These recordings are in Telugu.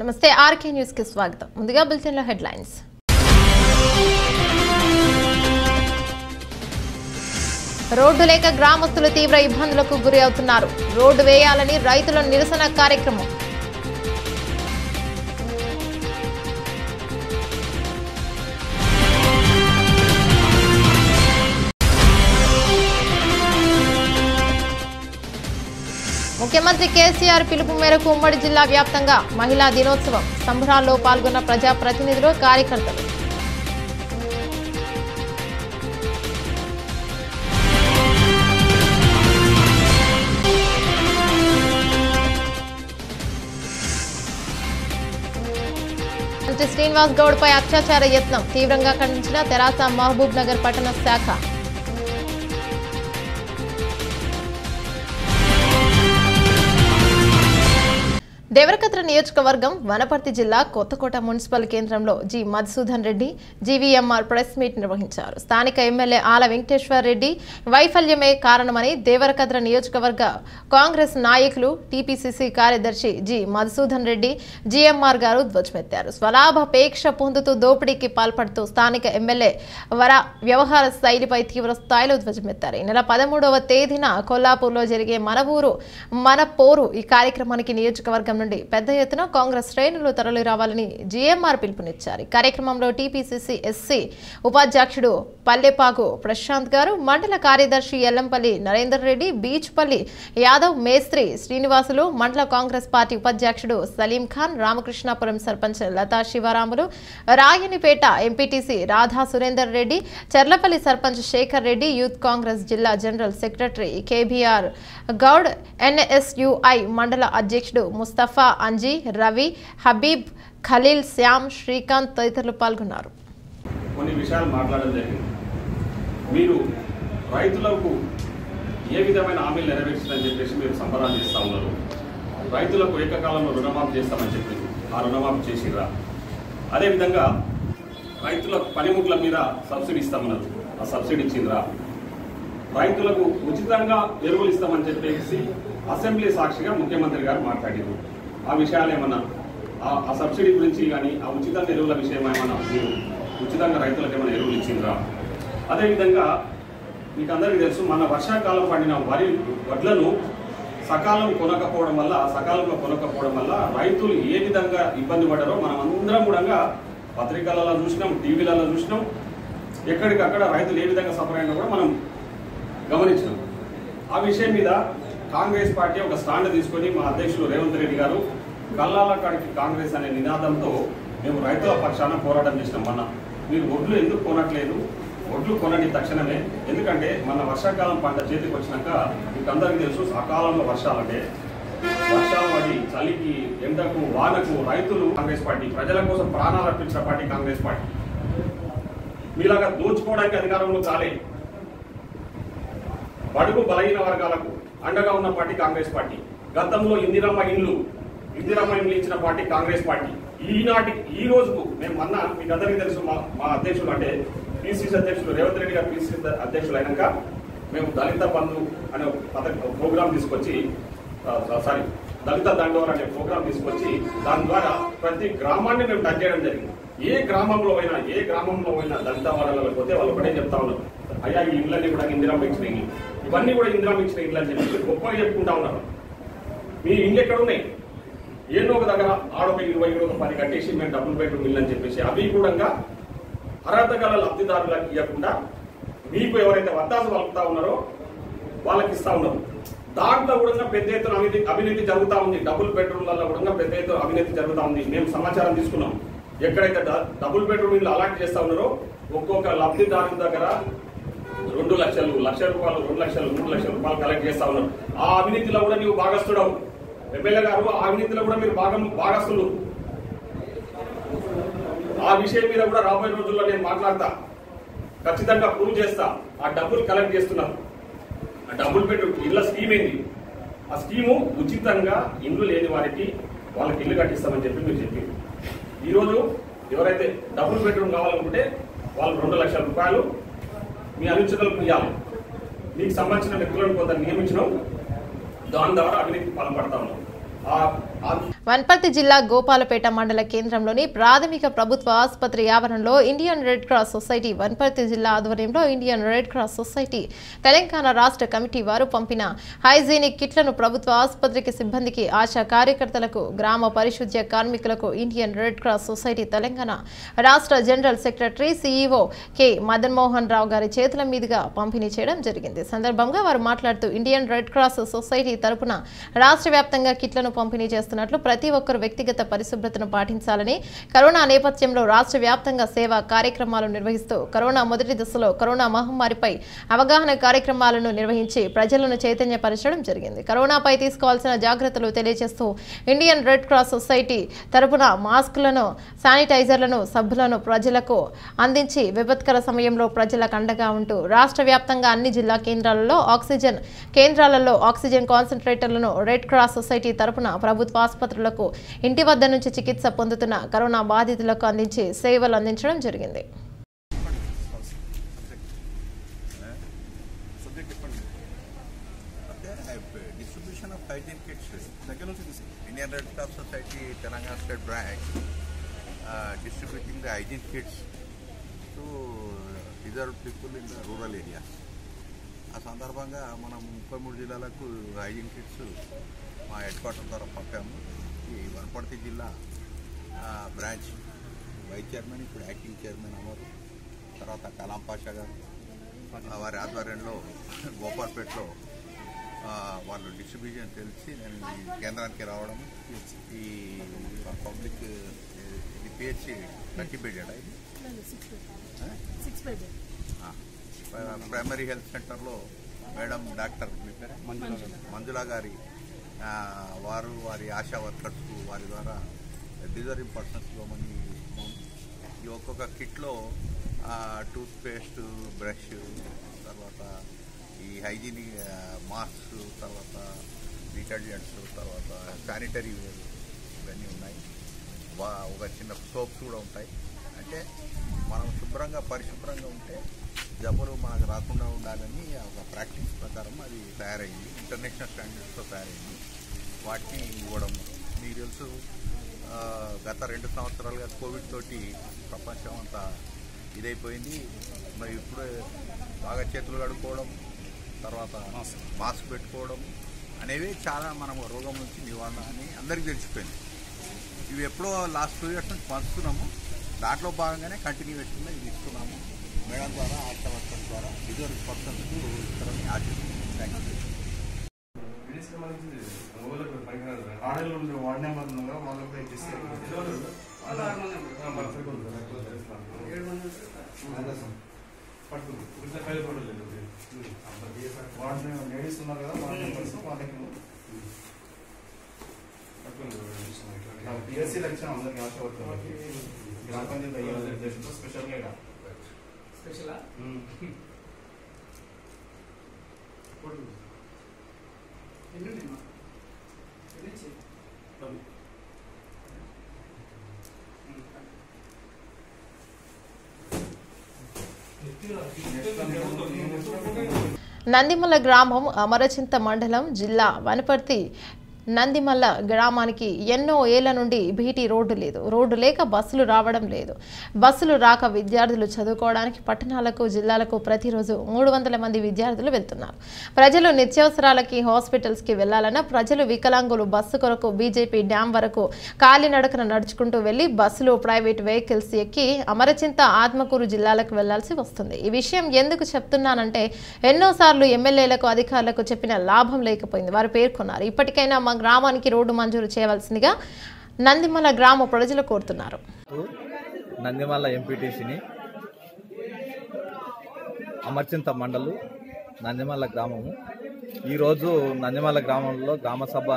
నమస్తే ఆర్కే న్యూస్కి స్వాగతం. ముందుగా బులెటిన్లో హెడ్లైన్స్. రోడ్డు లేక గ్రామస్తులు తీవ్ర ఇబ్బందులకు గురి అవుతున్నారు. రోడ్డు వేయాలని రైతుల నిరసన కార్యక్రమం. ముఖ్యమంత్రి కేసీఆర్ పిలుపు మేరకు ఉమ్మడి జిల్లా వ్యాప్తంగా మహిళా దినోత్సవం. సంబరాల్లో పాల్గొన్న ప్రజాప్రతినిధులు కార్యకర్తలు. మంత్రి శ్రీనివాస్ గౌడ్ పై అత్యాచార యత్నం తీవ్రంగా ఖండించిన తెరాస మహబూబ్ నగర్ పట్టణ శాఖ. దేవరకద్ర నియోజకవర్గం వనపర్తి జిల్లా కొత్తకోట మున్సిపల్ కేంద్రంలో G Madhusudan Reddy GVMR press meet నిర్వహించారు. స్థానిక ఎమ్మెల్యే ఆల వెంకటేశ్వర్ రెడ్డి వైఫల్యమే కారణమని దేవరకద్ర నియోజకవర్గ కాంగ్రెస్ నాయకులు టీపీసీసీ కార్యదర్శి జి మధుసూదన్ రెడ్డి జీఎంఆర్ గారు ధ్వజమెత్తారు. స్వలాభాపేక్ష పొందుతూ దోపిడీకి పాల్పడుతూ స్థానిక ఎమ్మెల్యే వర వ్యవహార శైలిపై తీవ్ర స్థాయిలో ధ్వజమెత్తారు. ఈ నెల పదమూడవ తేదీన కొల్లాపూర్లో జరిగే మన ఊరు మన పోరు ఈ కార్యక్రమానికి నియోజకవర్గం నుండి పెద్ద ఎత్తున కాంగ్రెస్ శ్రేణులు తరలి రావాలని జీఎంఆర్ పిలుపునిచ్చారు. కార్యక్రమంలో టీపీసీసీ ఎస్సీ ఉపాధ్యక్షుడు పల్లెపాగు ప్రశాంత్ గారు మండల కార్యదర్శి ఎల్లంపల్లి నరేందర్ రెడ్డి బీచ్పల్లి యాదవ్ మేస్త్రి శ్రీనివాసులు మండల కాంగ్రెస్ పార్టీ ఉపాధ్యక్షుడు సలీం ఖాన్ రామకృష్ణాపురం సర్పంచ్ లతా శివరాములు రాయనిపేట ఎంపీటీసీ రాధా సురేందర్ రెడ్డి చర్లపల్లి సర్పంచ్ శేఖర్ రెడ్డి యూత్ కాంగ్రెస్ జిల్లా general secretary KBR Goud NSUI మండల అధ్యక్షుడు ముస్తఫా అంజీ రవి హబీబ్ ఖలీల్ శ్యామ్ శ్రీకాంత్ తదితరులు పాల్గొన్నారు. కొన్ని విషయాలు మాట్లాడడం జరిగింది. మీరు రైతులకు ఏ విధమైన హామీలు నెరవేర్చిందని చెప్పేసి మీరు సంబరాలు చేస్తూ ఉన్నారు. రైతులకు ఏకకాలంలో రుణమాఫీ చేస్తామని చెప్పి ఆ రుణమాఫీ చేసిర్రా? అదేవిధంగా రైతుల పనిముట్ల మీద సబ్సిడీ ఇస్తామన్నారు. ఆ సబ్సిడీ ఇచ్చిండ్రా? రైతులకు ఉచితంగా ఎరువులు ఇస్తామని చెప్పేసి అసెంబ్లీ సాక్షిగా ముఖ్యమంత్రి గారు మాట్లాడారు ఆ విషయాలు ఏమన్నా ఆ- ఆ సబ్సిడీ గురించి కానీ ఆ ఉచితంగా ఎరువుల విషయం ఏమన్నా మీరు ఉచితంగా రైతులకు ఏమైనా ఎరువులు ఇచ్చిండ్రా? అదేవిధంగా మీకు అందరికీ తెలుసు మన వర్షాకాలం పండిన వరి వడ్లను సకాలం కొనకపోవడం వల్ల సకాలంలో కొనకపోవడం వల్ల రైతులు ఏ విధంగా ఇబ్బంది పడ్డారో మనం అందరం కూడా పత్రికలలో చూసినాం టీవీలలో చూసినాం. ఎక్కడికక్కడ రైతులు ఏ విధంగా సఫర్ అయినా కూడా మనం గమనించినాం. ఆ విషయం మీద కాంగ్రెస్ పార్టీ ఒక స్టాండ్ తీసుకొని మా అధ్యక్షులు రేవంత్ రెడ్డి గారు కల్లాల కాడికి కాంగ్రెస్ అనే నినాదంతో మేము రైతుల పక్షాన పోరాటం చేసినాం. మొన్న మీరు ఒడ్లు ఎందుకు కొనట్లేదు? ఒడ్లు కొనండి తక్షణమే. ఎందుకంటే మన వర్షాకాలం పంట చేతికి వచ్చినాక మీకు అందరికీ తెలుసు సకాలంలో వర్షాలంటే వర్షాలు పడి చలికి ఎండకు వానకు రైతులు కాంగ్రెస్ పార్టీ ప్రజల కోసం ప్రాణాలు అర్పించిన పార్టీ కాంగ్రెస్ పార్టీ. మీలాగా దోచుకోవడానికి అధికారంలో చాలే బడుగు బలహీన వర్గాలకు అండగా ఉన్న పార్టీ కాంగ్రెస్ పార్టీ. గతంలో ఇందిరమ్మ ఇండ్లు ఇందిరమ్మ నిలిచిన ఇచ్చిన పార్టీ కాంగ్రెస్ పార్టీ. ఈనాటి ఈ రోజుకు మేము మొన్న మీకు అందరికీ తెలుసు మా మా అధ్యక్షులు అంటే పిసిసి అధ్యక్షులు రేవంత్ రెడ్డి గారు పిసిసి అధ్యక్షులు అయినాక మేము దళిత బంధు అనే ప్రోగ్రామ్ తీసుకొచ్చి సారీ దళిత దండోర్ అనే ప్రోగ్రాం తీసుకొచ్చి దాని ద్వారా ప్రతి గ్రామాన్ని మేము టచ్ చేయడం జరిగింది. ఏ గ్రామంలో అయినా ఏ గ్రామంలో అయినా దళిత వాళ్ళకి పోతే వాళ్ళు ఒకటే చెప్తా ఉన్నారు. అయ్యా ఈ ఇళ్ళని కూడా ఇందిరామ ఇచ్చిన ఇల్లు ఇవన్నీ కూడా ఇందిరామ ఇచ్చిన ఇల్లు అని చెప్పి గొప్పగా చెప్పుకుంటా ఉన్నారు. మీ ఇండ్లు ఎక్కడ ఉన్నాయి ఏదో ఒక దగ్గర ఆడొక ఇరవై ఇరవై పది కట్టేసి మేము డబుల్ బెడ్రూమ్ ఇల్లు అని చెప్పేసి అవి కూడా అర్హత గల లబ్ధిదారులకు ఇవ్వకుండా మీకు ఎవరైతే వత్తాసు పలుకుతా ఉన్నారో వాళ్ళకి ఇస్తా ఉన్నారు. దాంట్లో కూడా పెద్ద ఎత్తున అవినీతి అవినీతి జరుగుతూ ఉంది. డబుల్ బెడ్రూమ్లలో కూడా పెద్ద ఎత్తున అవినీతి జరుగుతూ ఉంది. మేము సమాచారం తీసుకున్నాం. ఎక్కడైతే డబుల్ బెడ్రూమ్ ఇల్లు అలాట్ చేస్తా ఉన్నారో ఒక్కొక్క లబ్ధిదారు దగ్గర రెండు లక్షలు లక్ష రూపాయలు రెండు లక్షలు మూడు లక్షల రూపాయలు కలెక్ట్ చేస్తా ఉన్నారు. ఆ అవినీతిలో కూడా నీవు భాగస్తుడవు ఎమ్మెల్యే గారు అవినీతిలో కూడా మీరు భాగం భాగస్తులు. ఆ విషయం మీద కూడా రాబోయే రోజుల్లో నేను మాట్లాడతా. ఖచ్చితంగా ప్రూవ్ చేస్తా. ఆ డబ్బులు కలెక్ట్ చేస్తున్నారు ఆ డబ్బులు పెట్టు ఇళ్ళ స్కీమ్ ఏంది? ఆ స్కీము ఉచితంగా ఇల్లు లేని వారికి వాళ్ళకి ఇల్లు కట్టిస్తామని చెప్పి మీరు చెప్పి ఈరోజు ఎవరైతే డబుల్ బెడ్రూమ్ కావాలనుకుంటే వాళ్ళు రెండు లక్షల రూపాయలు మీ అనుచరులకు ఇవ్వాలి మీకు సంబంధించిన వ్యక్తులను కొంత నియమించడం దాని ద్వారా అవినీతి పాల్పడతా ఉన్నాం. ఆ వనపర్తి జిల్లా గోపాలపేట మండల కేంద్రంలోని ప్రాథమిక ప్రభుత్వ ఆసుపత్రి ఆవరణలో Indian Red Cross Society Wanaparthy జిల్లా ఆధ్వర్యంలో Indian Red Cross Society Telangana రాష్ట్ర కమిటీ వారు పంపిన హైజీనిక్ కిట్లను ప్రభుత్వ ఆసుపత్రికి సిబ్బందికి ఆశా కార్యకర్తలకు గ్రామ పరిశుద్ధ్య కార్మికులకు Indian Red Cross Society Telangana రాష్ట్ర general secretary CEO K Madanmohan Rao గారి చేతుల మీదుగా పంపిణీ చేయడం జరిగింది. సందర్భంగా వారు మాట్లాడుతూ ఇండియన్ రెడ్ క్రాస్ సొసైటీ తరపున రాష్ట్ర వ్యాప్తంగా కిట్లను పంపిణీ చేస్తున్నట్లు ప్రతి ఒక్కరు వ్యక్తిగత పరిశుభ్రతను పాటించాలని కరోనా నేపథ్యంలో రాష్ట్ర వ్యాప్తంగా సేవా కార్యక్రమాలు నిర్వహిస్తూ కరోనా మొదటి దశలో కరోనా మహమ్మారిపై అవగాహన కార్యక్రమాలను నిర్వహించి ప్రజలను చైతన్యపరచడం జరిగింది. కరోనాపై తీసుకోవాల్సిన జాగ్రత్తలు తెలియజేస్తూ ఇండియన్ రెడ్ క్రాస్ సొసైటీ తరపున మాస్కులను శానిటైజర్లను సబ్బులను ప్రజలకు అందించి విపత్కర సమయంలో ప్రజలకు అండగా ఉంటూ రాష్ట్ర వ్యాప్తంగా అన్ని జిల్లా కేంద్రాలలో ఆక్సిజన్ కేంద్రాలలో ఆక్సిజన్ కాన్సన్ట్రేటర్లను రెడ్ క్రాస్ సొసైటీ తరపున ప్రభుత్వ ఆసుపత్రులకు ఇంటి వద్ద నుంచి చికిత్స పొందుతున్న కరోనా బాధితులకు అందించి సేవలు అందించడం జరిగింది. డిస్ట్రిబ్యూషన్ ఆఫ్ హైజీన్ కిట్స్ దగ్గర నుంచి Indian Red Cross Society Telangana state branch distributing the hygiene kits to reserve people in the rural area ఆ సందర్భంగా మనం ముప్పై మూడు జిల్లాలకు హైజీన్ కిట్స్ మా హెడ్ క్వార్టర్ ద్వారా పంపాము. ఈ వనపర్తి జిల్లా బ్రాంచ్ వైస్ చైర్మన్ ఇప్పుడు యాక్టింగ్ చైర్మన్ అమరు తర్వాత కలాం పాషా గారు. వారి ఆధ్వర్యంలో గోపాల్పేటలో వాళ్ళు డిస్ట్రిబ్యూషన్ తెలిసి నేను ఈ కేంద్రానికి రావడం ఈ పబ్లిక్ ఇది పిహెచ్సి థర్టీ బెడెడ్ ఇది? ప్రైమరీ హెల్త్ సెంటర్లో మేడం డాక్టర్ మీ పేరు? మంజుల గారి వారు వారి ఆశా వర్కర్స్కు వారి ద్వారా డిజర్వింగ్ పర్సన్స్ ఇవ్వమని ఇస్తున్నాం. ఈ ఒక్కొక్క కిట్లో టూత్పేస్ట్ బ్రష్ తర్వాత ఈ హైజీనిక్ మాస్క్ తర్వాత డిటర్జెంట్స్ తర్వాత శానిటరీ వేర్ ఇవన్నీ ఉన్నాయి వా ఒక చిన్న సోప్స్ కూడా ఉంటాయి అంటే మనం శుభ్రంగా పరిశుభ్రంగా ఉంటే జబ్బులు మనకు రాకుండా ఉండాలని ఒక ప్రాక్టీస్ ప్రకారం అది తయారైంది. ఇంటర్నేషనల్ స్టాండర్డ్స్తో తయారైంది. వాటిని ఇవ్వడం. మీకు తెలుసు గత రెండు సంవత్సరాలుగా కోవిడ్ తోటి ప్రపంచం అంతా ఇదైపోయింది. మరి ఇప్పుడు బాగా చేతులు కడుక్కోవడం తర్వాత మాస్క్. పెట్టుకోవడం అనేవి చాలా మనం రోగం నుంచి నివారణ అని అందరికీ తెలిసిపోయింది. ఇవి ఎప్పుడో లాస్ట్ టూ ఇయర్స్ నుంచి పంచుతున్నాము. దాంట్లో భాగంగానే కంటిన్యూవేషన్గా ఇది ఇస్తున్నాము మేడం ద్వారా ఆశా వర్కర్స్ ద్వారా రిజర్వ్ పర్సన్స్కు ఇస్తారని ఆశిస్తున్నాము థ్యాంక్ యూ ఆడలు ఉండే వార్డ్ నెంబర్ ఉన్నారో వాళ్ళకి కూడా ఇచ్చేస్తే వార్డ్ నెంబర్ లేడీస్ ఉన్నారు కదా వార్డ్ నెంబర్స్ వాళ్ళకి పిఎస్సీ లక్ష్యం అందరికి ఆశ వర్కర్లకి. గ్రామ పంచాయతీ అయ్యే ఉద్దేశంతో స్పెషల్గా ఇక్కడ స్పెషలా. నందిమల్ల గ్రామం అమరచింత మండలం జిల్లా వనపర్తి నందిమల్ల గ్రామానికి ఎన్నో ఏళ్ళ నుండి బీటీ రోడ్డు లేదు. రోడ్డు లేక బస్సులు రావడం లేదు. బస్సులు రాక విద్యార్థులు చదువుకోవడానికి పట్టణాలకు జిల్లాలకు ప్రతిరోజు మూడు వందల మంది విద్యార్థులు వెళ్తున్నారు. ప్రజలు నిత్యావసరాలకి హాస్పిటల్స్కి వెళ్ళాలన్నా ప్రజలు వికలాంగులు బస్సు కొరకు బీజేపీ డ్యాం వరకు కాలినడకన నడుచుకుంటూ వెళ్ళి బస్సులు ప్రైవేట్ వెహికల్స్ ఎక్కి అమరచింత ఆత్మకూరు జిల్లాలకు వెళ్ళాల్సి వస్తుంది. ఈ విషయం ఎందుకు చెప్తున్నానంటే ఎన్నోసార్లు ఎమ్మెల్యేలకు అధికారులకు చెప్పిన లాభం లేకపోయింది. వారు పేర్కొన్నారు. ఇప్పటికైనా గ్రామానికి రోడ్డు మంజూరు చేయవలసిందిగా నందిమల గ్రామ ప్రజలు కోరుతున్నారు. నందిమల ఎంపీటీసీని అమర్చింత మండలు నందిమల్ల గ్రామము. ఈరోజు నందిమల గ్రామంలో గ్రామ సభ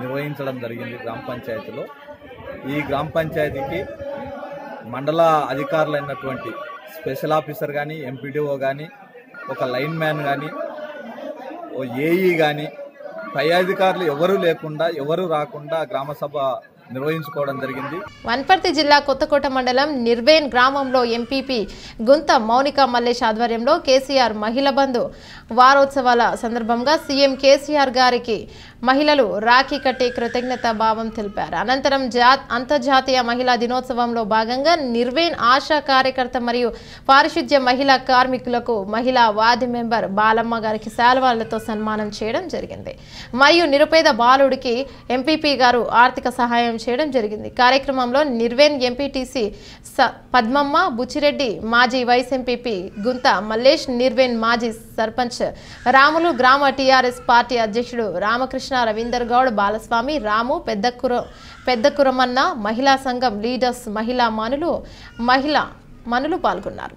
నిర్వహించడం జరిగింది గ్రామ పంచాయతీలో. ఈ గ్రామ పంచాయతీకి మండల అధికారులైనటువంటి స్పెషల్ ఆఫీసర్ కానీ ఎంపీడీఓ కానీ ఒక లైన్ మ్యాన్ కానీ ఓ ఏఈ కానీ పై అధికారులు ఎవరూ లేకుండా ఎవరు రాకుండా గ్రామ సభ నిర్వహించుకోవడం జరిగింది. వన్పర్తి జిల్లా కొత్తకోట మండలం నిర్వేన్ గ్రామంలో ఎంపీపీ గుంత మౌనిక మల్లేష్ ఆధ్వర్యంలో కేసీఆర్ మహిళ బంధు. వారోత్సవాల సందర్భంగా సీఎం కేసీఆర్ గారికి మహిళలు రాఖీ కట్టి కృతజ్ఞత భావం తెలిపారు. అనంతరం జా అంతర్జాతీయ మహిళా దినోత్సవంలో భాగంగా నిర్వేన్ ఆశా కార్యకర్త మరియు పారిశుద్ధ్య మహిళా కార్మికులకు మహిళా వార్డు మెంబర్ బాలమ్మ గారికి శాల్వాళ్ళతో సన్మానం చేయడం జరిగింది. మరియు నిరుపేద బాలుడికి ఎంపీపీ గారు ఆర్థిక సహాయం చేయడం జరిగింది. కార్యక్రమంలో నిర్వేన్ ఎంపీటీసీ స పద్మమ్మ బుచ్చిరెడ్డి మాజీ వైస్ ఎంపీపీ గుంత మల్లేష్ నిర్వేన్ మాజీ సర్పంచ్ రాములు గ్రామ టీఆర్ఎస్ పార్టీ అధ్యక్షుడు రామకృష్ణ రవీందర్ గౌడ్ బాలస్వామి రాము పెద్దకుర పెద్దకురమన్న మహిళా సంఘం లీడర్స్ మహిళా మనులు మహిళా మనులు పాల్గొన్నారు.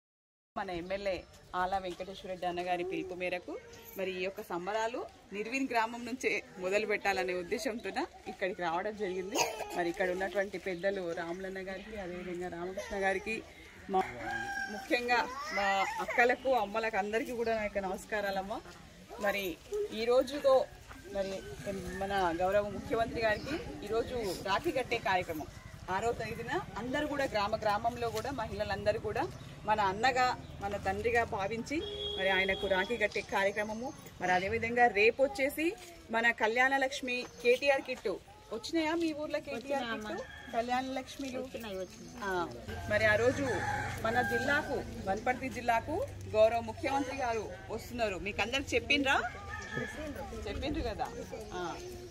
మన ఎమ్మెల్యే ఆలా వెంకటేశ్వరరెడ్డి అన్నగారి పిలుపు మేరకు మరి ఈ యొక్క సంబరాలు నిర్వీన్ గ్రామం నుంచే మొదలు పెట్టాలనే ఉద్దేశంతో ఇక్కడికి రావడం జరిగింది. మరి ఇక్కడ ఉన్నటువంటి పెద్దలు రాములన్న గారికి అదేవిధంగా రామకృష్ణ గారికి మా ముఖ్యంగా మా అక్కలకు అమ్మలకు అందరికీ కూడా నా యొక్క నమస్కారాలమ్మ. మరి ఈ రోజుతో మరి మన గౌరవ ముఖ్యమంత్రి గారికి ఈరోజు రాఖీ కట్టే కార్యక్రమం. ఆరో తేదీన అందరూ కూడా గ్రామ గ్రామంలో కూడా మహిళలందరూ కూడా మన అన్నగా మన తండ్రిగా భావించి మరి ఆయనకు రాఖీ కట్టే కార్యక్రమము. మరి అదేవిధంగా రేపు వచ్చేసి మన కళ్యాణ లక్ష్మి కేటీఆర్ కిట్టు. వచ్చినాయా మీ ఊర్లో కేటీఆర్ కిట్టు? కళ్యాణ లక్ష్మిలు ఆ, మరి ఆ రోజు మన జిల్లాకు వనపర్తి జిల్లాకు గౌరవ ముఖ్యమంత్రి గారు వస్తున్నారు. మీకు అందరికి చెప్పిండ్రా? చెప్పిండ్రు కదా?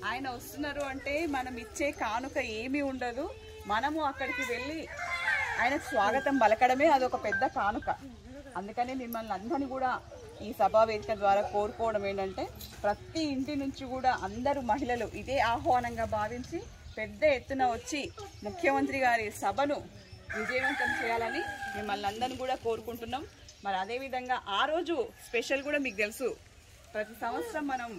ఆయన వస్తున్నారు అంటే మనం ఇచ్చే కానుక ఏమీ ఉండదు. మనము అక్కడికి వెళ్ళి ఆయనకు స్వాగతం పలకడమే అదొక పెద్ద కానుక. అందుకనే మిమ్మల్ని అందరినీ కూడా ఈ సభా వేదిక ద్వారా కోరుకోవడం ఏంటంటే ప్రతి ఇంటి నుంచి కూడా అందరూ మహిళలు ఇదే ఆహ్వానంగా భావించి పెద్ద ఎత్తున వచ్చి ముఖ్యమంత్రి గారి సభను విజయవంతం చేయాలని మిమ్మల్ని అందరినీ కూడా కోరుకుంటున్నాం. మరి అదేవిధంగా ఆ రోజు స్పెషల్ కూడా మీకు తెలుసు. ప్రతి సంవత్సరం మనం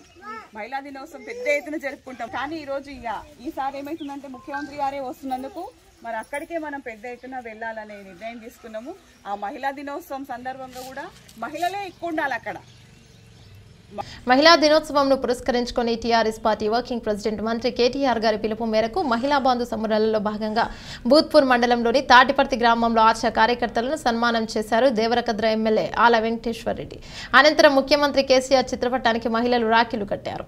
మహిళా దినోత్సవం పెద్ద ఎత్తున జరుపుకుంటాం. కానీ ఈరోజు ఇక ఈసారి ఏమైతుందంటే ముఖ్యమంత్రి గారే వస్తున్నందుకు మరి అక్కడికే మనం పెద్ద ఎత్తున వెళ్ళాలనే నిర్ణయం తీసుకున్నాము. ఆ మహిళా దినోత్సవం సందర్భంగా కూడా మహిళలే ఎక్కువ ఉండాలి అక్కడ. మహిళా దినోత్సవంను పురస్కరించుకొని టీఆర్ఎస్ పార్టీ వర్కింగ్ ప్రెసిడెంట్ మంత్రి కేటీఆర్ గారి పిలుపు మేరకు మహిళా బంధు సంబరాలలో భాగంగా భూత్పూర్ మండలంలోని తాటిపర్తి గ్రామంలో ఆశా కార్యకర్తలను సన్మానం చేశారు దేవరకద్ర ఎమ్మెల్యే ఆల వెంకటేశ్వర్ రెడ్డి. అనంతరం ముఖ్యమంత్రి కేసీఆర్ చిత్రపటానికి మహిళలు రాఖీలు కట్టారు.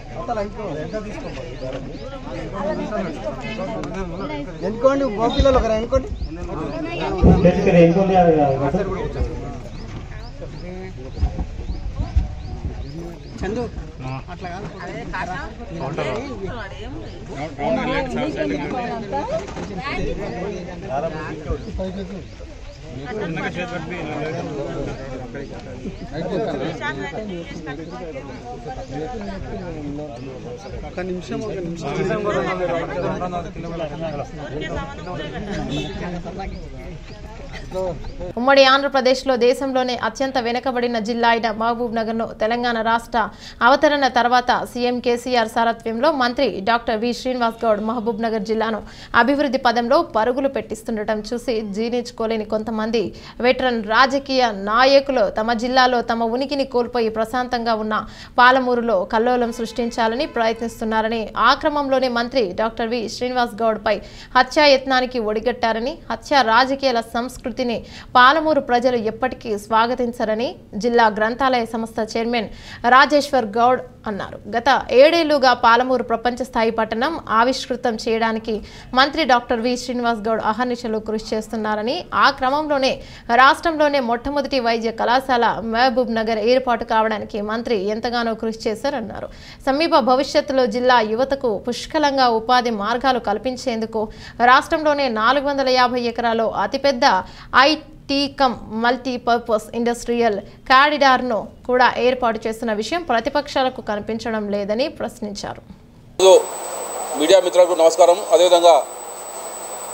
ఎన్నుకోండి మా పిల్లలు ఒకరు ఎన్నుకోండి. చందు. అట్లా కాదు. ఒక నిమిషం ఒక నిమిషం ఉమ్మడి ఆంధ్రప్రదేశ్లో దేశంలోనే అత్యంత వెనుకబడిన జిల్లా అయిన మహబూబ్ నగర్ను తెలంగాణ రాష్ట్ర అవతరణ తర్వాత సీఎం కేసీఆర్ సారథ్యంలో మంత్రి doctor V Srinivas Goud Mahabubnagar జిల్లాను అభివృద్ధి పదంలో పరుగులు పెట్టిస్తుండటం చూసి జీర్ణించుకోలేని కొంతమంది వెటరన్ రాజకీయ నాయకులు తమ జిల్లాలో తమ ఉనికిని కోల్పోయి ప్రశాంతంగా ఉన్న పాలమూరులో కల్లోలం సృష్టించాలని ప్రయత్నిస్తున్నారని ఆ క్రమంలోనే మంత్రి డాక్టర్ వి శ్రీనివాస్ గౌడ్పై హత్యాయత్నానికి ఒడిగట్టారని హత్య రాజకీయాల సంస్కృతిని పాలమూరు ప్రజలు ఎప్పటికీ స్వాగతించరని జిల్లా గ్రంథాలయ సంస్థ చైర్మన్ రాజేశ్వర్ గౌడ్ అన్నారు. గత ఏడేళ్ళుగా పాలమూరు ప్రపంచ స్థాయి పట్టణం ఆవిష్కృతం చేయడానికి మంత్రి డాక్టర్ వి శ్రీనివాస్ గౌడ్ అహర్నిశలు కృషి చేస్తున్నారని ఆ క్రమంలోనే రాష్ట్రంలోనే మొట్టమొదటి వైద్య కళాశాల మహబూబ్ నగర్ ఏర్పాటు కావడానికి మంత్రి ఎంతగానో కృషి చేశారన్నారు. సమీప భవిష్యత్తులో జిల్లా యువతకు పుష్కలంగా ఉపాధి మార్గాలు కల్పించేందుకు రాష్ట్రంలోనే నాలుగు వందల యాభై ఎకరాల్లో అతిపెద్ద ఐటీ కమ్ మల్టీపర్పస్ ఇండస్ట్రియల్ కారిడార్ను కూడా ఏర్పాటు చేస్తున్న విషయం ప్రతిపక్షాలకు కనిపించడం లేదని ప్రశ్నించారు. మీడియా మిత్రులకు నమస్కారం. అదేవిధంగా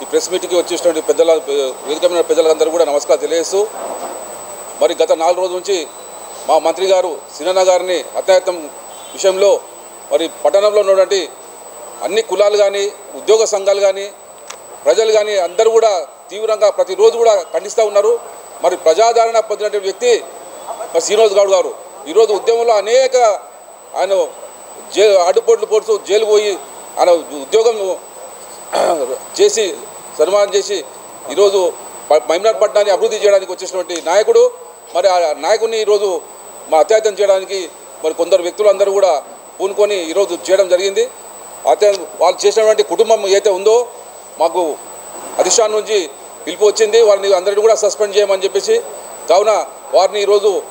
ఈ ప్రెస్ మీట్కి వచ్చేసినటువంటి పెద్దల వేదికమైన పెద్దలందరూ కూడా నమస్కారం తెలియజేస్తూ మరి గత నాలుగు రోజుల నుంచి మా మంత్రి గారు సినన్న గారిని హత్యాయత్నం విషయంలో మరి పట్టణంలో ఉన్నటువంటి అన్ని కులాలు కానీ ఉద్యోగ సంఘాలు కానీ ప్రజలు కానీ అందరూ కూడా తీవ్రంగా ప్రతిరోజు కూడా ఖండిస్తూ ఉన్నారు. మరి ప్రజాదరణ పొందినటువంటి వ్యక్తి మరి శ్రీనివాస్ గౌడ్ గారు. ఈరోజు ఉద్యమంలో అనేక ఆయన జే అడ్డుపోట్లు పోడుతూ జైలు పోయి ఆయన ఉద్యోగం చేసి సన్మానం చేసి ఈరోజు ప- మహిమనాథ్ పట్టణాన్ని అభివృద్ధి చేయడానికి వచ్చేసినటువంటి నాయకుడు. మరి ఆ నాయకుడిని ఈరోజు మా అత్యాధ్యం చేయడానికి మరి కొందరు వ్యక్తులు అందరూ కూడా పూనుకొని ఈరోజు చేయడం జరిగింది. అత్య వాళ్ళు చేసినటువంటి కుటుంబం ఏదైతే ఉందో మాకు అధిష్టానం నుంచి పిలుపు వచ్చింది. వారిని అందరినీ కూడా సస్పెండ్ చేయమని చెప్పేసి. కావున వారిని ఈరోజు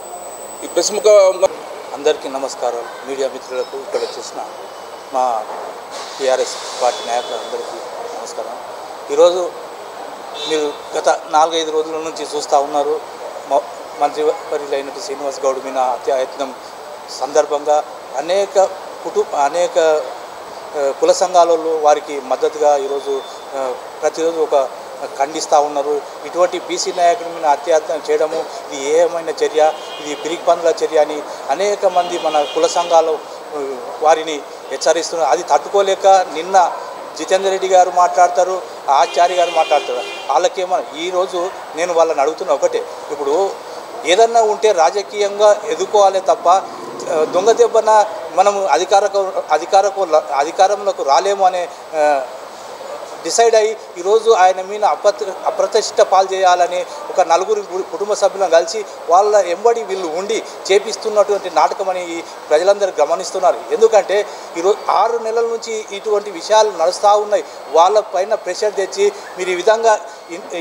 ఈ ప్రెస్ అందరికీ నమస్కారం మీడియా మిత్రులకు ఇక్కడ వచ్చేసిన మా టీఆర్ఎస్ పార్టీ నాయకులందరికీ నమస్కారం. ఈరోజు మీరు గత నాలుగైదు రోజుల నుంచి చూస్తూ ఉన్నారు. మ- మంత్రివర్యులైనటువంటి శ్రీనివాస్ గౌడ్ మీద హత్యాయత్నం సందర్భంగా అనేక కుటుంబ అనేక కుల సంఘాలలో వారికి మద్దతుగా ఈరోజు ప్రతిరోజు ఒక ఖండిస్తూ ఉన్నారు. ఇటువంటి బీసీ నాయకుడి మీద అత్యాత్నం చేయడము ఇది ఏమైన చర్య ఇది పిరిగిపందుల చర్య అని అనేక మంది మన కుల సంఘాలు వారిని హెచ్చరిస్తున్నారు. అది తట్టుకోలేక నిన్న జితేందర్ రెడ్డి గారు మాట్లాడతారు ఆచార్య గారు మాట్లాడతారు. వాళ్ళకేమో ఈరోజు నేను వాళ్ళని అడుగుతున్న ఒకటే. ఇప్పుడు ఏదన్నా ఉంటే రాజకీయంగా ఎదుర్కోవాలి తప్ప దొంగ దెబ్బన మనము అధికారకు అధికారకు అధికారంలోకి రాలేము అనే డిసైడ్ అయ్యి ఈరోజు ఆయన మీద అప్రతి అప్రతిష్ట పాలు చేయాలని ఒక నలుగురు కుటుంబ సభ్యులను కలిసి వాళ్ళ ఎంబడి వీళ్ళు ఉండి చేపిస్తున్నటువంటి నాటకం అని ఈ ప్రజలందరూ గమనిస్తున్నారు. ఎందుకంటే ఈరోజు ఆరు నెలల నుంచి ఇటువంటి విషయాలు నడుస్తూ ఉన్నాయి. వాళ్ళ పైన ప్రెషర్ తెచ్చి మీరు ఈ విధంగా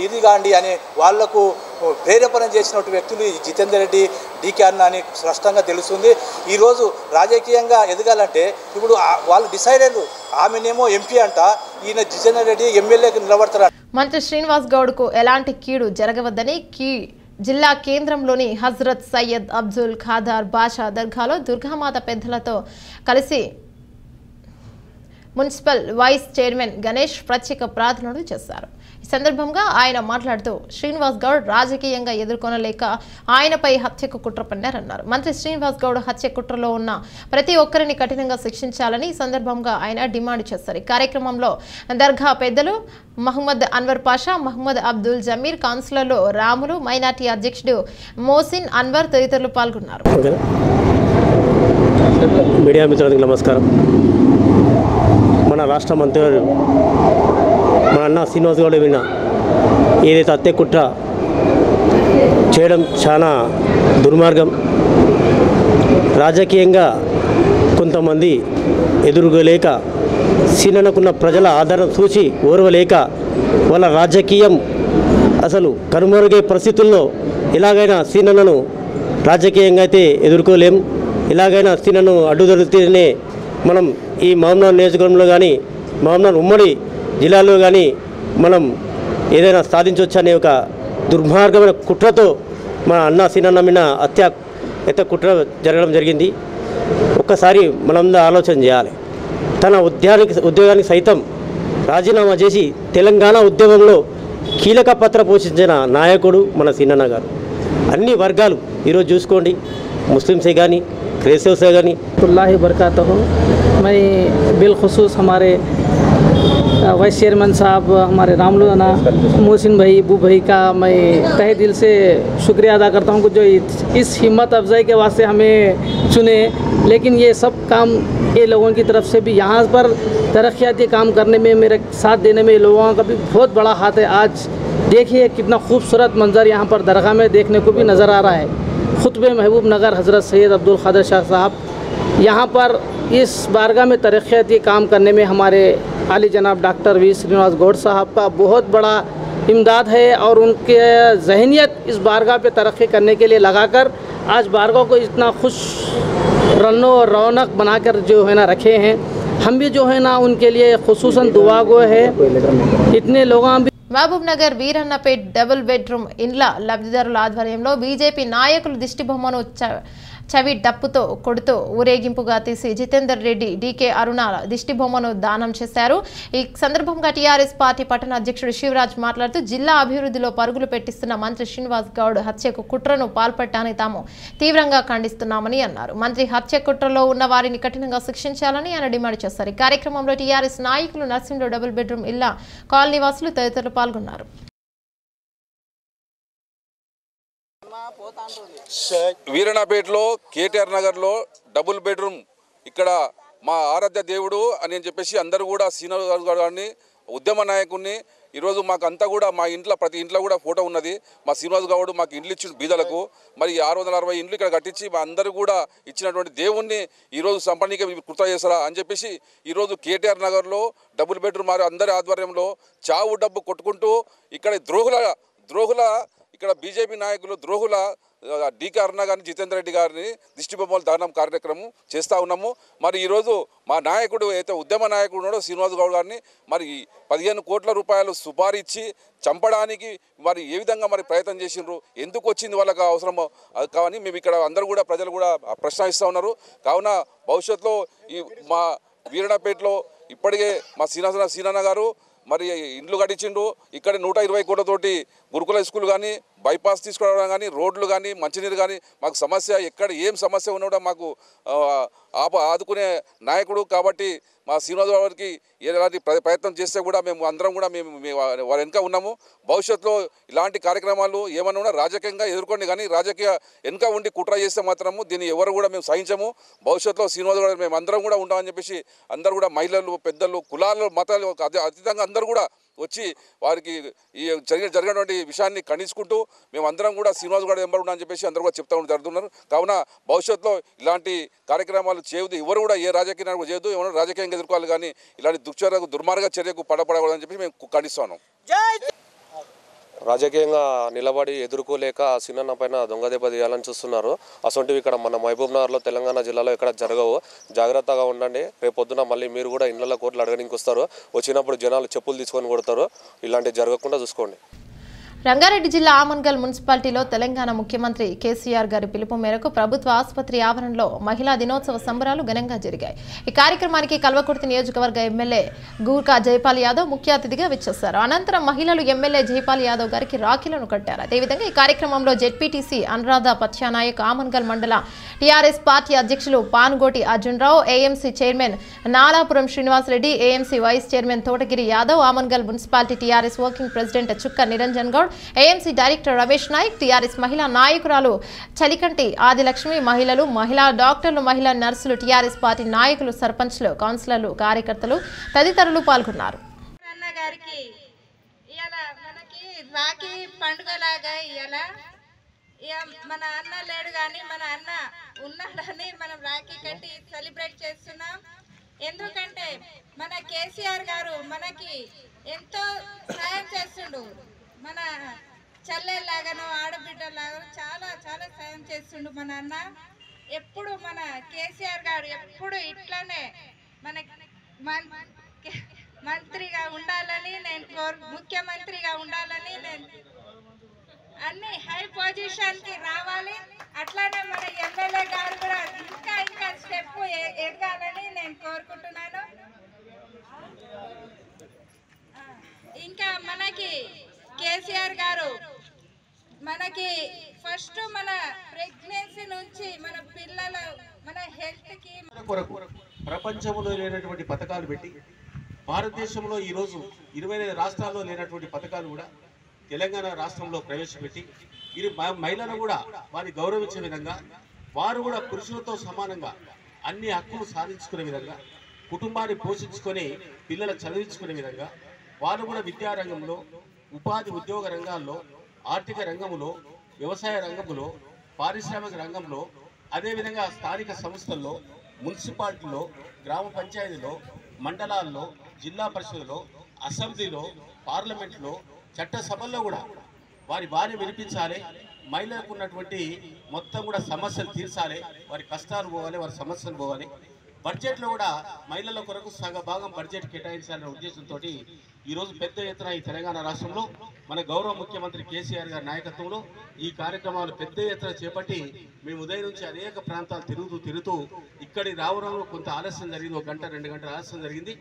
ఇది కాండి అని వాళ్ళకు ప్రేరేపణ చేసినటువంటి వ్యక్తులు ఈ జితేందర్ రెడ్డి డీకే అన్న అని స్పష్టంగా తెలుస్తుంది. ఈరోజు రాజకీయంగా ఎదగాలంటే ఇప్పుడు వాళ్ళు డిసైడ్ అయ్యారు ఆమెనేమో ఎంపీ అంట ఈయన జితేందర్ రెడ్డి ఎమ్మెల్యేకి నిలబడతారు మంత్రి శ్రీనివాస్ గౌడ్కు ఎలాంటి కీడు జరగవద్దని కీ జిల్లా కేంద్రంలోని హజ్రత్ సయ్యద్ అబ్దుల్ ఖాదార్ బాషా దర్గాలో దుర్గామాత పెద్దలతో కలిసి మున్సిపల్ వైస్ చైర్మన్ గణేష్ ప్రత్యేక ప్రార్థనలు చేశారు. ఈ సందర్భంగా ఆయన మాట్లాడుతూ శ్రీనివాస్ గౌడ్ రాజకీయంగా ఎదుర్కొనలేక ఆయనపై హత్యకు కుట్ర పన్నారన్నారు. మంత్రి శ్రీనివాస్ గౌడ్ హత్య కుట్రలో ఉన్న ప్రతి ఒక్కరిని కఠినంగా శిక్షించాలని ఈ సందర్భంగా ఆయన డిమాండ్ చేస్తారు ఈ కార్యక్రమంలో దర్గా పెద్దలు మహమ్మద్ అన్వర్ పాషా మహమ్మద్ అబ్దుల్ జమీర్ కౌన్సిలర్లు రాములు మైనార్టీ అధ్యక్షుడు మోసిన్ అన్వర్ తదితరులు పాల్గొన్నారు. మీడియా మిత్రులకు నమస్కారం. మన రాష్ట్ర మంత్రివారు మన అన్న శ్రీనివాస్ గౌడ్ విన్న ఏదైతే హత్య కుట్ర చేయడం చాలా దుర్మార్గం. రాజకీయంగా కొంతమంది ఎదురుగలేక సీననకున్న ప్రజల ఆదరణ చూసి ఓర్వలేక వాళ్ళ రాజకీయం అసలు కనుమరుగే పరిస్థితుల్లో ఎలాగైనా సీనలను రాజకీయంగా అయితే ఎదుర్కోలేం. ఎలాగైనా సీనను అడ్డుదొరికితేనే మనం ఈ మహమ్నాథ్ నియోజకవర్గంలో కానీ మహమ్నాథ్ ఉమ్మడి జిల్లాలో కానీ మనం ఏదైనా సాధించవచ్చు అనే ఒక దుర్మార్గమైన కుట్రతో మా అన్న సీనన్న మీద హత్య ఎత్త కుట్ర జరగడం జరిగింది ఒక్కసారి మనందరూ ఆలోచన చేయాలి తన ఉద్యానికి ఉద్యోగానికి సైతం రాజీనామా చేసి తెలంగాణ ఉద్యమంలో కీలక పాత్ర పోషించిన నాయకుడు మన సీనన్న గారు అన్ని వర్గాలు ఈరోజు చూసుకోండి ముస్లిమ్సే కానీ క్రైస్తవసే కానీ अल्लाह बरकत हो मैं बिलखसूस हमारे अ, वाइस चेयरमैन साहब, हमारे रामलुना मोहसिन भाई अबू भाई का मैं तहे दिल से शुक्रिया अदा करता हूँ कि जो इस- इस हिम्मत अफजाई के वास्ते हमें चुने लेकिन ये सब काम ये लोगों की तरफ़ से भी यहाँ पर तरक्याती काम करने में, मेरे साथ देने में लोगों का भी बहुत बड़ा हाथ है। आज देखिए कितना खूबसूरत मंजर यहाँ पर दरगाह में देखने को भी नज़र आ रहा है। खुतब महबूब नगर हज़रत सैद अब्दुल खादर शाह साहब, यहाँ पर इस बारगाह में तरक्याती काम करने में हमारे आली जनाब डॉक्टर वी श्रीनिवास गौड़ साहब का बहुत बड़ा इमदाद है और उनके जहनीत इस बारगाह पे तरक्की करने के लिए लगाकर आज बारगाह को इतना खुश रनो और रौनक बनाकर जो है ना रखे हैं हम भी जो है ना उनके लिए खसूस दुआ गो है इतने लोगों भी Mahabubnagar Veerannapet double bedroom ఇండ్ల లబ్ధిదారుల ఆధ్వర్యంలో బీజేపీ నాయకులు దిష్టి బొమ్మను చ- చవి డప్పుతో కొడుతో ఊరేగింపుగా తీసి జితేందర్ రెడ్డి డీకే అరుణ దిష్టిబొమ్మను దానం చేశారు. ఈ సందర్భంగా టీఆర్ఎస్ పార్టీ పట్టణ అధ్యక్షుడు శివరాజ్ మాట్లాడుతూ జిల్లా అభివృద్ధిలో పరుగులు పెట్టిస్తున్న మంత్రి శ్రీనివాస్ గౌడ్ హత్యకు కుట్రను పాల్పట్టాలని తాము తీవ్రంగా ఖండిస్తున్నామని అన్నారు. మంత్రి హత్య కుట్రలో ఉన్న వారిని కఠినంగా శిక్షించాలని ఆయన డిమాండ్ చేశారు. ఈ కార్యక్రమంలో టీఆర్ఎస్ నాయకులు నర్సింహుడు డబుల్ బెడ్రూమ్ ఇళ్ళ కాలనీ వాసులు తదితరులు పాల్గొన్నారు. వీరణపేటలో కేటీఆర్ నగర్లో డబుల్ బెడ్రూమ్. ఇక్కడ మా ఆరాధ్య దేవుడు అని చెప్పేసి అందరూ కూడా సీనియర్ గారిని ఉద్యమ నాయకుడిని ఈరోజు మాకు అంతా కూడా మా ఇంట్లో ప్రతి ఇంట్లో కూడా ఫోటో ఉన్నది. మా శ్రీనివాస్ గౌడ్ మాకు ఇండ్లు ఇచ్చిన బీదలకు. మరి ఆరు వందల అరవై ఇండ్లు ఇక్కడ కట్టించి మా అందరూ కూడా ఇచ్చినటువంటి దేవుణ్ణి ఈరోజు సంపన్నిక కృత చేస్తారా అని చెప్పేసి ఈరోజు కేటీఆర్ నగర్లో డబుల్ బెడ్రూమ్ మరి అందరి ఆధ్వర్యంలో చావు డబ్బు కొట్టుకుంటూ ఇక్కడ ద్రోహుల ద్రోహుల ఇక్కడ బీజేపీ నాయకులు ద్రోహుల ఆ, డీకే అరుణ గారిని జితేందర్ రెడ్డి గారిని దిష్టి బొమ్మల దానం కార్యక్రమం చేస్తూ ఉన్నాము. మరి ఈరోజు మా నాయకుడు అయితే ఉద్యమ నాయకుడు ఉన్నాడో శ్రీనివాస్ గౌడ్ గారిని మరి పదిహేను కోట్ల రూపాయలు సుపారీ ఇచ్చి చంపడానికి మరి ఏ విధంగా మరి ప్రయత్నం చేసిండ్రు? ఎందుకు వచ్చింది వాళ్ళకి అవసరమో అది కావని మేము ఇక్కడ అందరూ కూడా ప్రజలు కూడా ప్రశ్నిస్తూ ఉన్నారు. కావున భవిష్యత్తులో ఈ మా వీరడపేటలో ఇప్పటికే మా శ్రీనివాస సీనన్న గారు మరి ఇండ్లు కట్టించిండు ఇక్కడ నూట ఇరవై కోట్లతోటి గురుకుల స్కూల్ కానీ బైపాస్ తీసుకురావడం కానీ రోడ్లు కానీ మంచినీరు కానీ మాకు సమస్య ఎక్కడ ఏం సమస్య ఉన్నా కూడా మాకు ఆప ఆదుకునే నాయకుడు కాబట్టి మా శ్రీనివాస గారికి ఎలాంటి ప్ర- ప్రయత్నం చేస్తే కూడా మేము అందరం కూడా మేము మేము వారి వెనుక ఉన్నాము. భవిష్యత్తులో ఇలాంటి కార్యక్రమాలు ఏమన్నా ఉన్నా రాజకీయంగా ఎదుర్కోండి కానీ రాజకీయ వెనుక ఉండి కుట్ర చేస్తే మాత్రము దీన్ని ఎవరు కూడా మేము సహించము. భవిష్యత్తులో శ్రీనివాస గారు మేము అందరం కూడా ఉంటామని చెప్పేసి అందరూ కూడా మహిళలు పెద్దలు కులాలు మతాలు అతీతంగా అందరూ కూడా వచ్చి వారికి ఈ జరిగిన జరిగినటువంటి విషయాన్ని ఖండించుకుంటూ మేమందరం కూడా శ్రీనివాస్ గారు ఎంబడి అని చెప్పేసి అందరూ కూడా చెప్తా జరుగుతున్నారు. కావున భవిష్యత్తులో ఇలాంటి కార్యక్రమాలు చేయదు. ఎవరు కూడా ఏ రాజకీయ నాయకులు చేయదు. ఎవరు రాజకీయంగా ఎదుర్కోవాలి కానీ ఇలాంటి దుర్చర్యకు దుర్మార్గ చర్యకు పడపడకూడదని చెప్పి మేము ఖండిస్తున్నాం. రాజకీయంగా నిలబడి ఎదుర్కోలేక సినన్న పైన దొంగ దెబ్బ తీయాలని చూస్తున్నారు. అసొంటివి ఇక్కడ మన మహబూబ్ నగర్లో తెలంగాణ జిల్లాలో ఇక్కడ జరగవు. జాగ్రత్తగా ఉండండి. రేపు పొద్దున మళ్ళీ మీరు కూడా ఇళ్ళ కోట్లు అడగడానికి వస్తారు వచ్చినప్పుడు జనాలు చెప్పులు తీసుకొని కొడతారు. ఇలాంటివి జరగకుండా చూసుకోండి. రంగారెడ్డి జిల్లా ఆమన్గల్ మున్సిపాలిటీలో తెలంగాణ ముఖ్యమంత్రి కేసీఆర్ గారి పిలుపు మేరకు ప్రభుత్వ ఆసుపత్రి ఆవరణలో మహిళా దినోత్సవ సంబరాలు ఘనంగా జరిగాయి. ఈ కార్యక్రమానికి కల్వకుర్తి నియోజకవర్గ ఎమ్మెల్యే గూర్కా జైపాల్ యాదవ్ ముఖ్య అతిథిగా విచ్చేశారు. అనంతరం మహిళలు ఎమ్మెల్యే జైపాల్ యాదవ్ గారికి రాఖీలను కట్టారు. అదేవిధంగా ఈ కార్యక్రమంలో జెడ్పీటీసీ అనురాధ పత్యానాయక్ ఆమన్గల్ మండల టీఆర్ఎస్ పార్టీ అధ్యక్షులు Panugoti Arjunrao AMC chairman Nalapuram Srinivasreddy AMC vice chairman Thotagiri Yadav Amangal municipality TRS working president Chukka Niranjan Goud AMC director Ramesh Naik TRS మహిళా నాయకురాలు చలికంటి ఆదిలక్ష్మి మహిళలు మహిళా డాక్టర్లు మహిళా నర్సులు టీఆర్ఎస్ పార్టీ నాయకులు సర్పంచ్లు కౌన్సిలర్లు కార్యకర్తలు తదితరులు పాల్గొన్నారు. రాఖీ పండుగలాగా ఇవాళ మన అన్న లేడు కానీ మన అన్న ఉన్నాడని మనం రాఖీ కట్టి సెలబ్రేట్ చేస్తున్నాం. ఎందుకంటే మన కేసీఆర్ గారు మనకి ఎంతో సాయం చేస్తుండు. మన చెల్లెల్లాగాను ఆడబిడ్డలాగాను చాలా చాలా సాయం చేస్తుండు మన అన్న ఎప్పుడు మన కేసీఆర్ గారు ఎప్పుడు ఇట్లానే మన మంత్రిగా ఉండాలని నేను కోరు ముఖ్యమంత్రిగా ఉండాలని నేను అన్ని హై పొజిషన్కి రావాలి. అట్లానే మన ఎమ్మెల్యే గారు కూడా ఇంకా ఇంకా స్టెప్ ఎదగాలని నేను కోరుకుంటున్నాను. ఇంకా మనకి కేసీఆర్ గారు మనకి ఫస్ట్ మన ప్రెగ్నెన్సీ నుంచి మన పిల్లల మన హెల్త్కి కొరకు ప్రపంచంలో లేనటువంటి పథకాలు పెట్టి భారతదేశంలో ఈరోజు ఇరవై ఐదు రాష్ట్రాల్లో లేనటువంటి పథకాలు కూడా తెలంగాణ రాష్ట్రంలో ప్రవేశపెట్టి ఇరు మహిళలు కూడా వారిని గౌరవించే విధంగా వారు కూడా పురుషులతో సమానంగా అన్ని హక్కులు సాధించుకునే విధంగా కుటుంబాన్ని పోషించుకొని పిల్లలు చదివించుకునే విధంగా వారు కూడా విద్యారంగంలో ఉపాధి ఉద్యోగ రంగాల్లో ఆర్థిక రంగంలో వ్యవసాయ రంగంలో పారిశ్రామిక రంగంలో అదేవిధంగా స్థానిక సంస్థల్లో మున్సిపాలిటీలో గ్రామ పంచాయతీలో మండలాల్లో జిల్లా పరిషత్లో అసెంబ్లీలో పార్లమెంట్లో చట్టసభల్లో కూడా వారి బాధ వినిపించాలి మహిళలకు ఉన్నటువంటి మొత్తం కూడా సమస్యలు తీర్చాలి వారి కష్టాలు పోవాలి వారి సమస్యలు పోవాలి. బడ్జెట్లో కూడా మహిళల కొరకు సగ భాగం బడ్జెట్ కేటాయించాలనే ఉద్దేశంతో ఈరోజు పెద్ద ఎత్తున ఈ తెలంగాణ రాష్ట్రంలో మన గౌరవ ముఖ్యమంత్రి కేసీఆర్ గారి నాయకత్వంలో ఈ కార్యక్రమాలు పెద్ద ఎత్తున చేపట్టి మేము ఉదయం నుంచి అనేక ప్రాంతాలు తిరుగుతూ తిరుగుతూ ఇక్కడి రావడంలో కొంత ఆలస్యం జరిగింది. ఒక గంట రెండు గంటల ఆలస్యం జరిగింది.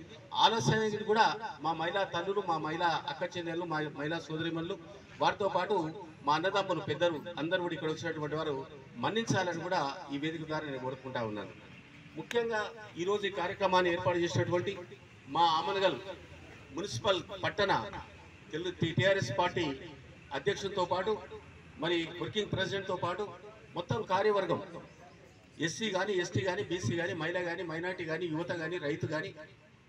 ఆలస్యానికి కూడా మా మహిళా తల్లులు మా మహిళా అక్క చెల్లెళ్ళు మా మహిళా సోదరిమణులు వారితో పాటు మా అన్నదమ్ములు పెద్దలు అందరూ కూడా ఇక్కడ వచ్చినటువంటి వారు మన్నించాలని కూడా ఈ వేదిక ద్వారా నేను కోరుకుంటా ఉన్నాను. ముఖ్యంగా ఈరోజు ఈ కార్యక్రమాన్ని ఏర్పాటు చేసినటువంటి మా ఆమనగల్ మున్సిపల్ పట్టణ తెలుగు టీఆర్ఎస్ పార్టీ అధ్యక్షులతో పాటు మరి వర్కింగ్ ప్రెసిడెంట్తో పాటు మొత్తం కార్యవర్గం ఎస్సీ కానీ ఎస్టీ కానీ బీసీ కానీ మహిళ కానీ మైనార్టీ కానీ యువత కానీ రైతు కానీ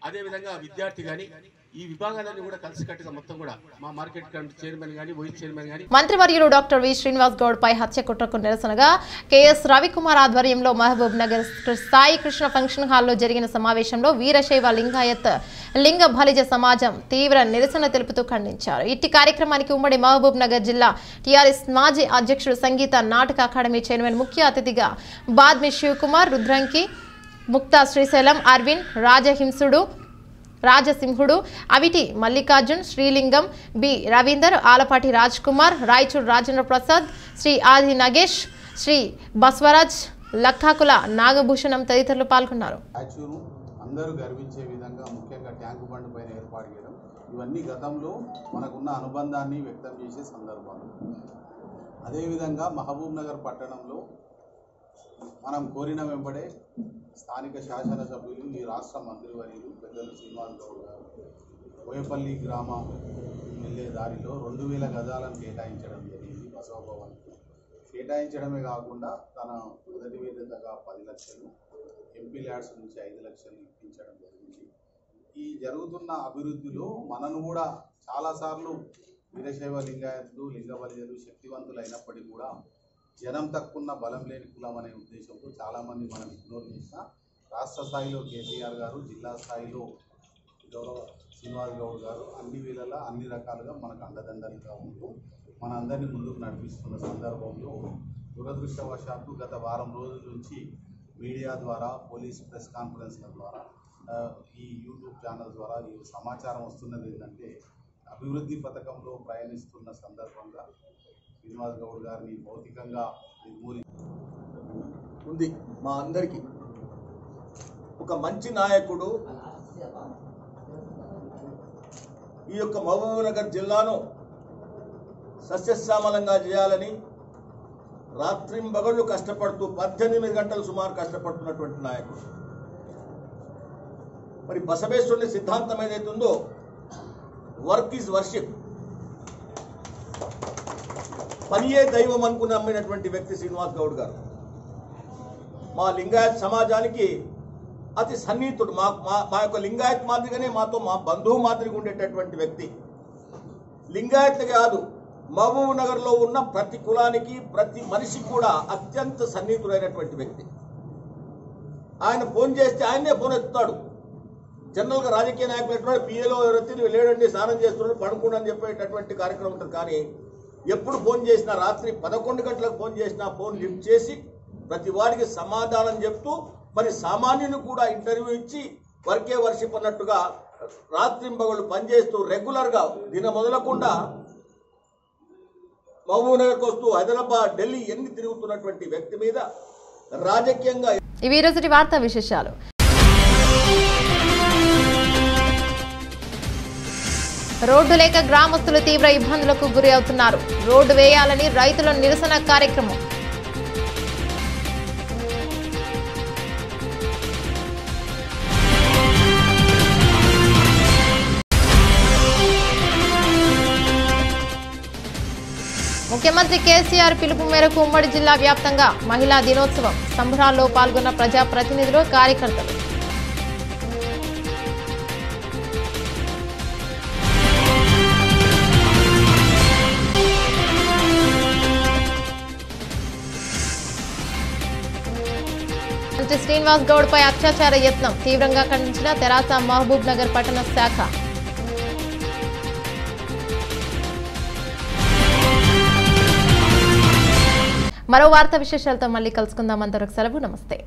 అదేవిధంగా విద్యార్థి కానీ ఈ విభాగాలన్నీ కూడా కలిసికట్టుగా మొత్తం కూడా మా మార్కెట్ కమిటీ చైర్మన్ కానీ వైస్ చైర్మన్ కానీ మంత్రివర్యులు డాక్టర్ వి. శ్రీనివాస్ గౌడ్ పై హత్య కుట్రకు నిరసనగా కెఎస్ రవికుమార్ ఆధ్వర్యంలో మహబూబ్ నగర్ సాయి కృష్ణ ఫంక్షన్ హాల్లో జరిగిన సమావేశంలో వీరశైవ లింగాయత్ లింగ బలిజ సమాజం తీవ్ర నిరసన తెలుపుతూ ఖండించారు. ఇట్టి కార్యక్రమానికి ఉమ్మడి మహబూబ్ నగర్ జిల్లా టీఆర్ఎస్ మాజీ అధ్యక్షుడు సంగీత నాటక అకాడమీ చైర్మన్ ముఖ్య అతిథిగా బాద్మి శివకుమార్ రుద్రంకి ముక్త శ్రీశైలం అరవింద్ రాజహింసుడు రాజసింహుడు అవిటి మల్లికార్జున్ శ్రీలింగం బి రవీందర్ ఆలపాటి రాజ్ కుమార్ రాయచూర్ రాజేంద్ర ప్రసాద్ శ్రీ ఆది నగేష్ శ్రీ బస్వరాజ్ లక్కాకుల నాగభూషణం తదితరులు పాల్గొన్నారు. అందరూ గర్వించే విధంగా ముఖ్యంగా ట్యాంకు బండ్ పైన ఏర్పాటు చేయడం ఇవన్నీ గతంలో మనకున్న అనుబంధాన్ని వ్యక్తం చేసే సందర్భాలు. అదేవిధంగా మహబూబ్ నగర్ పట్టణంలో మనం కోరిన వెంబడే స్థానిక శాసనసభ్యులు ఈ రాష్ట్ర మంత్రివర్యులు పెద్దలు శ్రీనివాస్ గౌడ్ గారు బోయపల్లి గ్రామ వెళ్ళే దారిలో రెండు వేల గజాలను కేటాయించడం జరిగింది బసవభవన్. కేటాయించడమే కాకుండా తన మొదటి వేదికగా పది లక్షలు ఎంపీ ల్యాడ్స్ నుంచి ఐదు లక్షలు ఇప్పించడం జరిగింది. ఈ జరుగుతున్న అభివృద్ధిలో మనను కూడా చాలాసార్లు వీరశైవ లింగాయతులు లింగబలిజలు శక్తివంతులు అయినప్పటికీ కూడా జనం తక్కువ బలం లేని కులం అనే ఉద్దేశంతో చాలామంది మనం ఇగ్నోర్ చేసిన రాష్ట్ర స్థాయిలో కేసీఆర్ గారు జిల్లా స్థాయిలో గౌరవ శ్రీనివాస్ గౌడ్ గారు అన్ని వేళలా అన్ని రకాలుగా మనకు అండదండలుగా ఉంటూ మన అందరినీ ముందుకు నడిపిస్తున్న సందర్భంలో దురదృష్టవశాత్తు గత వారం రోజుల నుంచి మీడియా ద్వారా పోలీస్ ప్రెస్ కాన్ఫరెన్స్ల ద్వారా ఈ యూట్యూబ్ ఛానల్ ద్వారా ఈ సమాచారం వస్తున్నది ఏంటంటే అభివృద్ధి పథకంలో ప్రయాణిస్తున్న సందర్భంగా శ్రీనివాస్ గౌడ్ గారిని భౌతికంగా నిర్మూలి ఉంది. మా అందరికీ ఒక మంచి నాయకుడు ఈ యొక్క మహబూబ్నగర్ జిల్లాను సస్యశ్యామలంగా చేయాలని రాత్రింబగళ్ళు కష్టపడుతూ పద్దెనిమిది గంటలు సుమారు కష్టపడుతున్నటువంటి నాయకుడు. మరి బసవేశ్వరుని సిద్ధాంతం ఏదైతే ఉందో వర్క్ ఈజ్ వర్షిప్. పనియే దైవం అనుకుని నమ్మినటువంటి వ్యక్తి శ్రీనివాస్ గౌడ్ గారు. మా లింగాయత్ సమాజానికి అతి సన్నిహితుడు. మా మా యొక్క లింగాయత్ మాదిరిగానే మాతో మా బంధువు మాదిరిగా ఉండేటటువంటి వ్యక్తి. లింగాయత్లు కాదు మహబూబ్ నగర్లో ఉన్న ప్రతి కులానికి ప్రతి మనిషి కూడా అత్యంత సన్నిహితుడైనటువంటి వ్యక్తి. ఆయన ఫోన్ చేస్తే ఆయనే ఫోన్ ఎత్తుతాడు. జనరల్గా రాజకీయ నాయకులు ఎటువంటి పిఏలో ఎవరైతే లేడండి స్నానం చేస్తున్నాడు పడుకుండా అని చెప్పేటటువంటి కార్యక్రమం ఉంటుంది. కానీ ఎప్పుడు ఫోన్ చేసినా రాత్రి పదకొండు గంటలకు ఫోన్ చేసినా ఫోన్ లిఫ్ట్ చేసి ప్రతి వారికి సమాధానం చెప్తూ మరి సామాన్యుని కూడా ఇంటర్వ్యూ ఇచ్చి వర్కే వర్షిప్ అన్నట్టుగా రాత్రింబగళ్ళు పనిచేస్తూ రెగ్యులర్గా దిన మొదలకుండా మహబూబ్ నగర్కి వస్తూ హైదరాబాద్ ఢిల్లీ ఎన్ని తిరుగుతున్నటువంటి వ్యక్తి మీద రాజకీయంగా ఇవి ఈరోజు వార్తా విశేషాలు. రోడ్డు లేక గ్రామస్తులు తీవ్ర ఇబ్బందులకు గురి అవుతున్నారు. రోడ్డు వేయాలని రైతుల నిరసన కార్యక్రమం. ముఖ్యమంత్రి కేసీఆర్ పిలుపు మేరకు ఉమ్మడి జిల్లా వ్యాప్తంగా మహిళా దినోత్సవం. సంబరాల్లో పాల్గొన్న ప్రజాప్రతినిధులు కార్యకర్తలు. శ్రీనివాస్ గౌడ్పై అత్యాచార యత్నం. తీవ్రంగా ఖండించిన తెరాస మహబూబ్ నగర్ పట్టణ శాఖ. మరో వార్త విశేషాలతో మళ్ళీ కలుసుకుందాం. అంతవరకు సెలవు. నమస్తే.